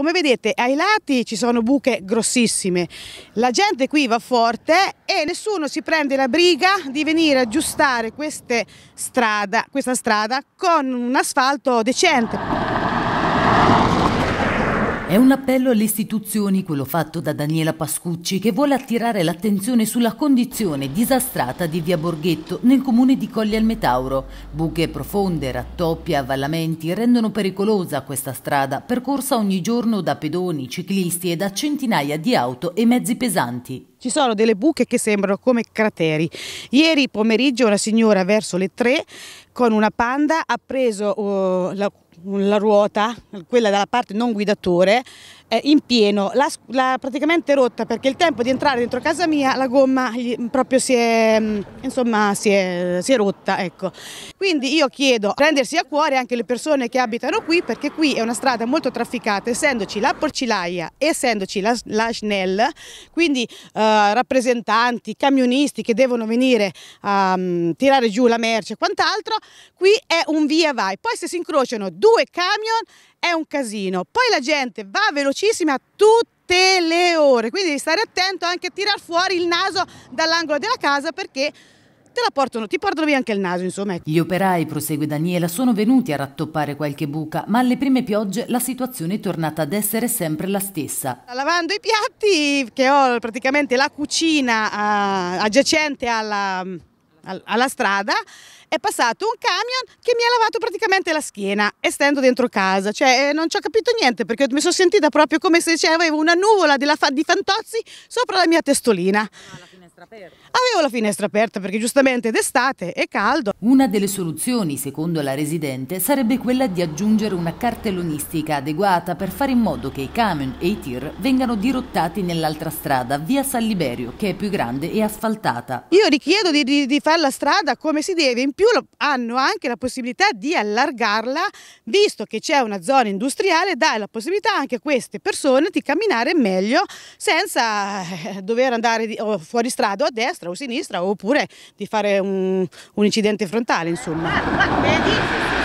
come vedete ai lati ci sono buche grossissime, la gente qui va forte e nessuno si prende la briga di venire a aggiustare strada, questa strada con un asfalto decente. È un appello alle istituzioni, quello fatto da Daniela Pascucci, che vuole attirare l'attenzione sulla condizione disastrata di via Borghetto nel comune di Colli al Metauro. Buche profonde, rattoppi avvallamenti rendono pericolosa questa strada, percorsa ogni giorno da pedoni, ciclisti e da centinaia di auto e mezzi pesanti. Ci sono delle buche che sembrano come crateri. Ieri pomeriggio una signora verso le tre con una panda ha preso uh, la la ruota, quella dalla parte non guidatore, eh, in pieno, l'ha praticamente rotta perché il tempo di entrare dentro casa mia la gomma gli, proprio si è, mm, insomma, si è, si è rotta. Ecco. Quindi io chiedo prendersi a cuore anche le persone che abitano qui perché qui è una strada molto trafficata, essendoci la Porcilaia essendoci la, la Schnell, quindi eh, rappresentanti, camionisti che devono venire a um, tirare giù la merce e quant'altro, qui è un via vai. Poi se si incrociano due camion è un casino. Poi la gente va velocissima tutte le ore, quindi devi stare attento anche a tirar fuori il naso dall'angolo della casa perché te la portano, ti portano via anche il naso, insomma. Gli operai, prosegue Daniela, sono venuti a rattoppare qualche buca, ma alle prime piogge la situazione è tornata ad essere sempre la stessa. Lavando i piatti, che ho praticamente la cucina uh, adiacente alla, alla strada, è passato un camion che mi ha lavato praticamente la schiena estendo dentro casa, cioè eh, non ci ho capito niente perché mi sono sentita proprio come se avevo una nuvola di, di fantozzi sopra la mia testolina. Finestra aperta? Avevo la finestra aperta perché giustamente d'estate è caldo. Una delle soluzioni, secondo la residente, sarebbe quella di aggiungere una cartellonistica adeguata per fare in modo che i camion e i tir vengano dirottati nell'altra strada, via San Liberio, che è più grande e asfaltata. Io richiedo di, di, di fare la strada come si deve, in più hanno anche la possibilità di allargarla, visto che c'è una zona industriale, dà la possibilità anche a queste persone di camminare meglio senza eh, dover andare fuori strada strada a destra o a sinistra oppure di fare un, un incidente frontale insomma.